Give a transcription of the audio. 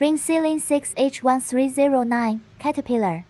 Ring Ceiling 6H1309 Caterpillar.